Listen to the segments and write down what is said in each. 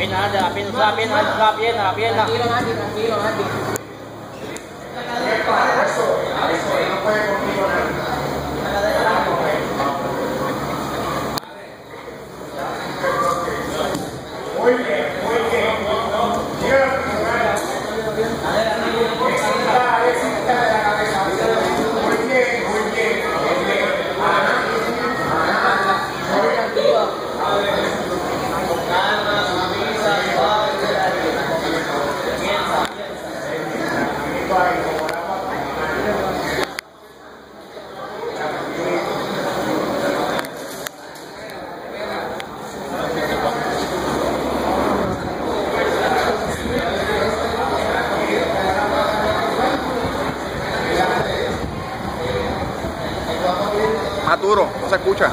Minha ada, minha, minha, minha, minha, minha, minha, Más duro, no se escucha.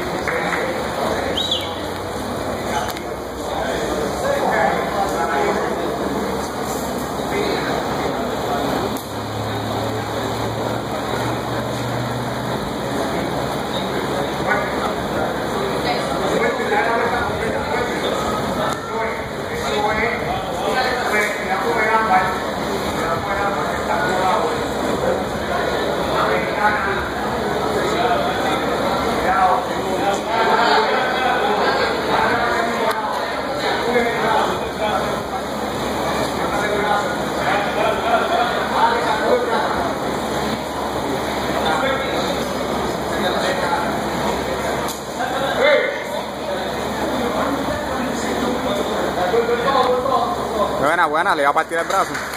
Buena, buena, le va a partir el brazo.